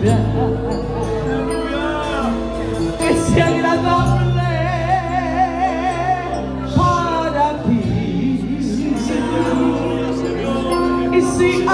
Que sea agradable para ti. Y si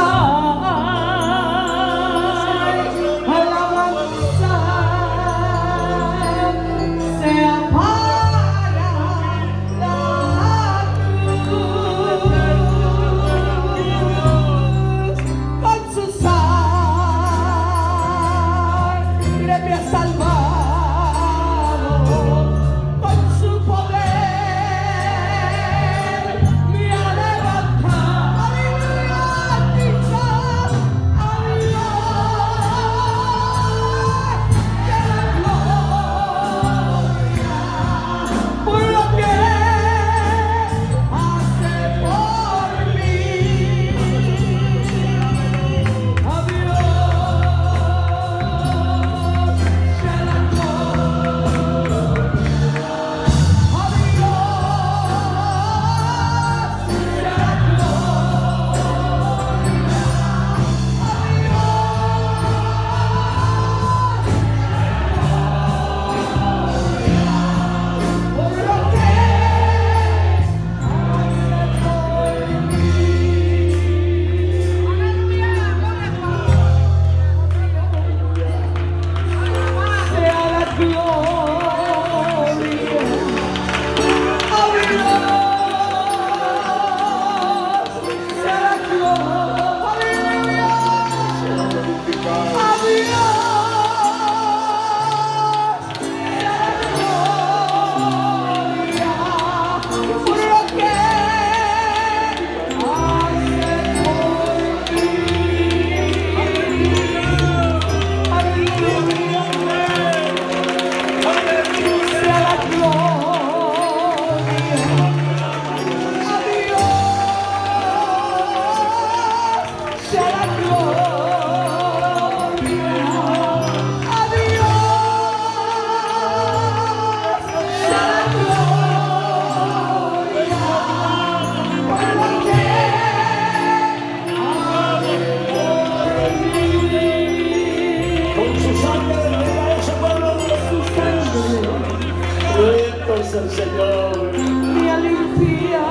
Señor. Mi alegría.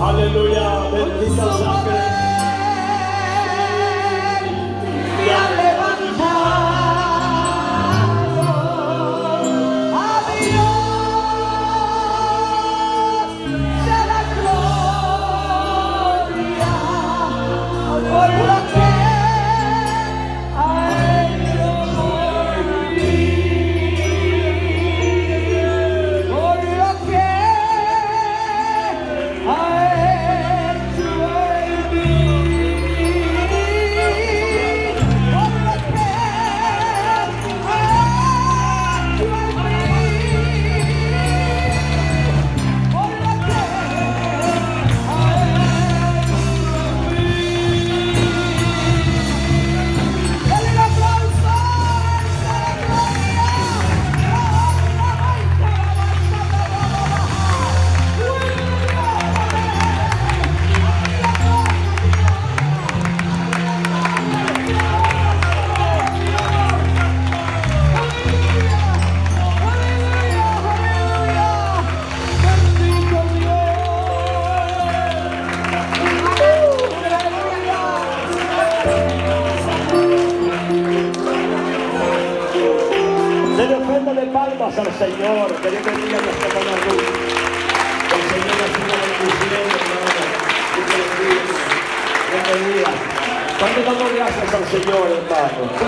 Aleluya. Bendito sea alabanzas al Señor. Que Dios bendiga a nuestra hermana Ruth. El Señor hace una bendición, hermana. Bienvenida. Bienvenida. Cuando damos gracias al Señor, hermano.